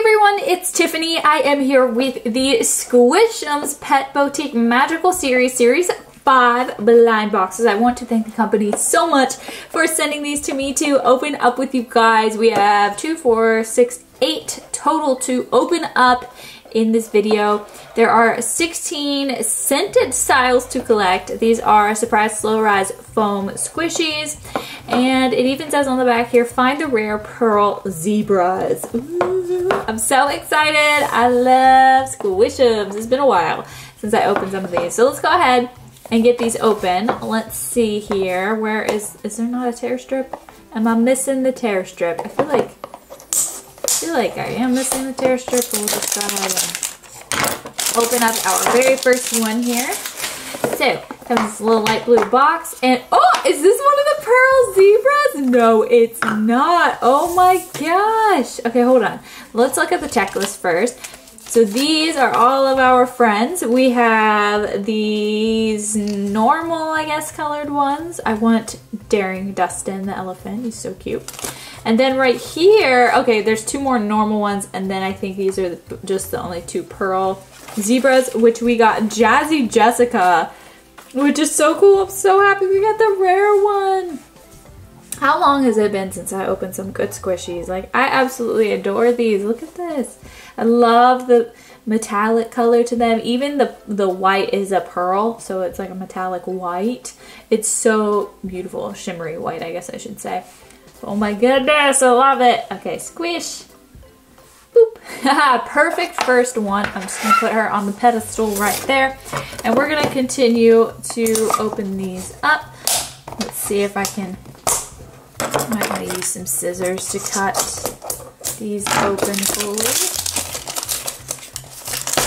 everyone, it's Tiffany. I am here with the Squishums Pet Boutique Magical Series, Series 5 blind boxes. I want to thank the company so much for sending these to me to open up with you guys. We have two, four, six, eight total to open up in this video. There are 16 scented styles to collect. These are surprise slow rise foam squishies. And it even says on the back here, find the rare pearl zebras. Ooh, I'm so excited. I love squishums. It's been a while since I opened some of these. So let's go ahead and get these open. Let's see here. Where is, is there not a tear strip? Am I missing the tear strip? I feel like feel like I am missing the tear strip, we'll just go ahead and open up our very first one here. So, comes this little light blue box, and oh, is this one of the pearl zebras? No, it's not. Oh my gosh. Okay, hold on. Let's look at the checklist first. So these are all of our friends. We have these normal, I guess, colored ones. I want Daring Dustin, the elephant. He's so cute. And then right here, okay, there's two more normal ones, and then I think these are just the only two pearl zebras, which we got Jazzy Jessica, which is so cool. I'm so happy we got the rare one. How long has it been since I opened some good squishies? Like, I absolutely adore these. Look at this. I love the metallic color to them. Even the, the white is a pearl, so it's like a metallic white. It's so beautiful. Shimmery white, I guess I should say. Oh my goodness, I love it. Okay, squish. Boop. Perfect first one. I'm just going to put her on the pedestal right there. And we're going to continue to open these up. Let's see if I can... I might want to use some scissors to cut these open fully.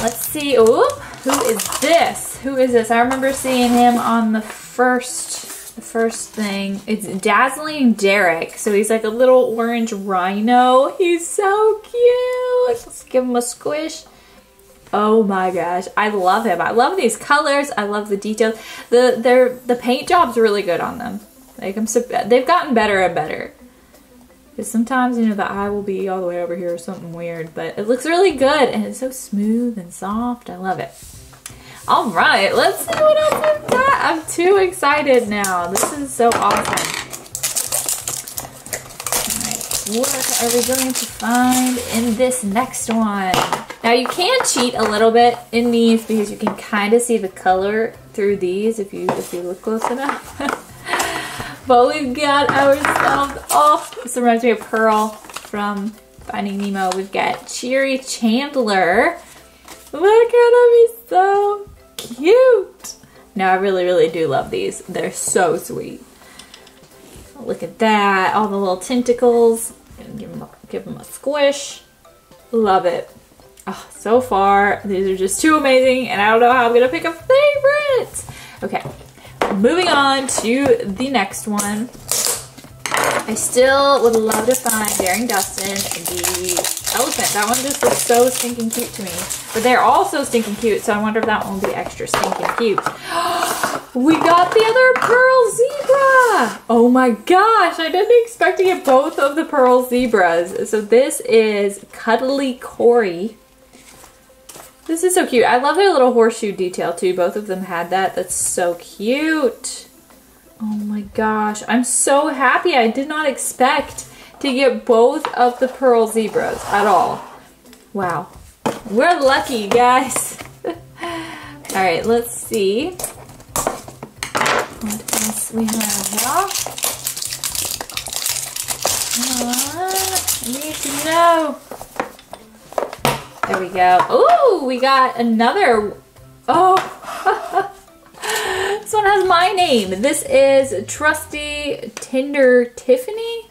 Let's see. Who is this? Who is this? I remember seeing him on the first the first thing. It's Dazzling Derek. So he's like a little orange rhino. He's so cute. Let's give him a squish. Oh my gosh, I love him. I love these colors. I love the details. The their the paint job's really good on them. Like I'm they've gotten better and better. Because sometimes you know the eye will be all the way over here or something weird, but it looks really good and it's so smooth and soft. I love it. All right, let's see what else we've got. I'm too excited now. This is so awesome. What are we going to find in this next one? Now you can cheat a little bit in these because you can kind of see the color through these if you if you look close enough. but we've got ourselves, oh, this reminds me of Pearl from Finding Nemo. We've got Cheery Chandler. Look at him, he's so cute. No, I really, really do love these. They're so sweet. Look at that. All the little tentacles. Give them, a, give them a squish. Love it. Oh, so far, these are just too amazing, and I don't know how I'm to pick a favorite. Okay, moving on to the next one. I still would love to find Daring Dustin and the elephant. That one just looks so stinking cute to me. But they're all so stinking cute, so I wonder if that one will be extra stinking cute. we got the other pearl zebra! Oh my gosh, I didn't expect to get both of the pearl zebras. So this is Cuddly Corey. This is so cute. I love their little horseshoe detail too. Both of them had that. That's so cute. Oh my gosh. I'm so happy. I did not expect to get both of the pearl zebras at all. Wow. We're lucky, guys. all right, let's see what else we have here. Need to know. There we go. Oh, we got another. Oh, this one has my name. This is Trusty Tinder Tiffany.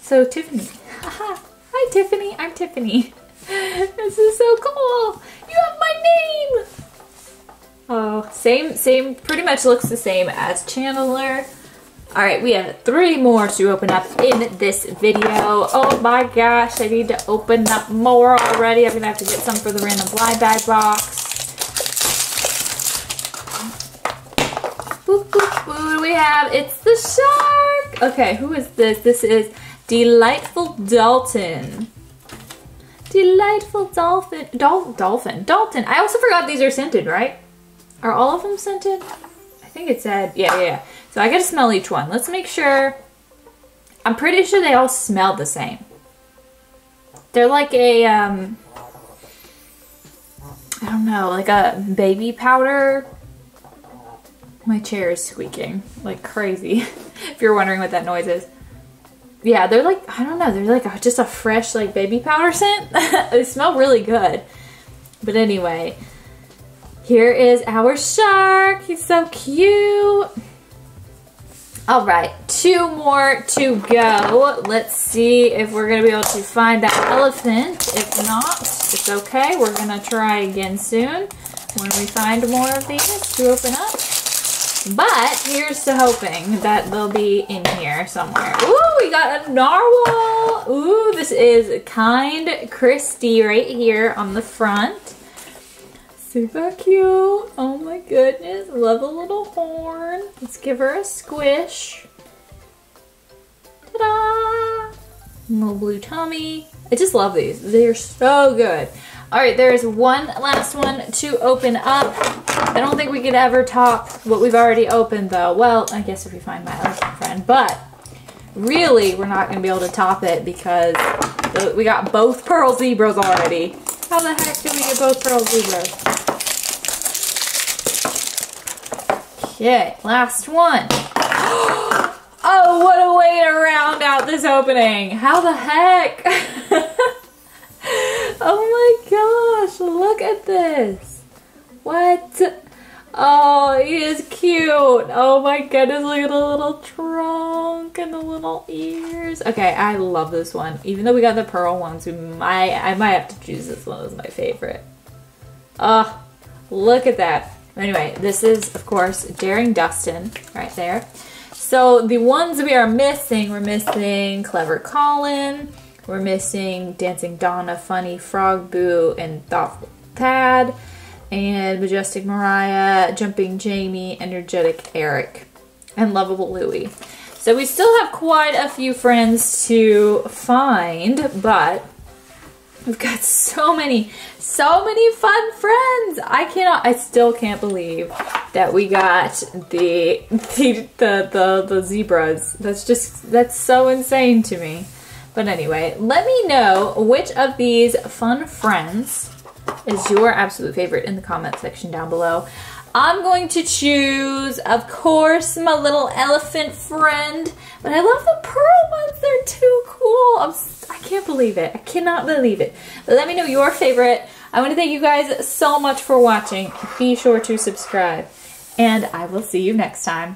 So Tiffany. Hi Tiffany, I'm Tiffany. this is so cool. You have my name. Oh, same, same, pretty much looks the same as Chandler. All right, we have three more to open up in this video. Oh my gosh, I need to open up more already. I'm gonna have to get some for the random blind bag box. Boop, boop, we have? It's the shark. Okay, who is this? This is Delightful Dalton. Delightful Dolphin. Dol dolphin. Dalton. I also forgot these are scented, right? Are all of them scented? I think it said, yeah, yeah, yeah. So I gotta smell each one. Let's make sure. I'm pretty sure they all smell the same. They're like a, um, I don't know, like a baby powder. My chair is squeaking like crazy, if you're wondering what that noise is. Yeah, they're like, I don't know, they're like a, just a fresh like baby powder scent. they smell really good. But anyway, here is our shark. He's so cute. All right, two more to go. Let's see if we're gonna be able to find that elephant. If not, it's okay. We're gonna try again soon when we find more of these to open up. But here's to hoping that they'll be in here somewhere. Ooh, we got a narwhal. Ooh, this is Kind Christy right here on the front. Super cute. Oh my goodness. Love the little horn. Let's give her a squish. Ta-da! Little blue tummy. I just love these. They're so good. All right, there's one last one to open up. I don't think we could ever top what we've already opened though. Well, I guess if we find my other friend, but really we're not gonna be able to top it because we got both pearl zebras already. How the heck did we get both pearl zebras? Okay, last one. Oh, what a way to round out this opening. How the heck? oh my gosh, look at this. What? Oh, he is cute. Oh my goodness, look at the little trunk and the little ears. Okay, I love this one. Even though we got the pearl ones, we might I might have to choose this one as my favorite. Oh, look at that. Anyway, this is, of course, Daring Dustin right there. So the ones we are missing, we're missing Clever Colin, we're missing Dancing Donna, Funny Frog Boo, and Thoughtful Tad, and Majestic Mariah, Jumping Jamie, Energetic Eric, and Lovable Louie. So we still have quite a few friends to find, but We've got so many, so many fun friends. I cannot, I still can't believe that we got the, the, the, the, the zebras. That's just, that's so insane to me. But anyway, let me know which of these fun friends is your absolute favorite in the comment section down below. I'm going to choose, of course, my little elephant friend. But I love the pearl ones. They're too cool. I'm, I can't believe it. I cannot believe it. But let me know your favorite. I want to thank you guys so much for watching. Be sure to subscribe. And I will see you next time.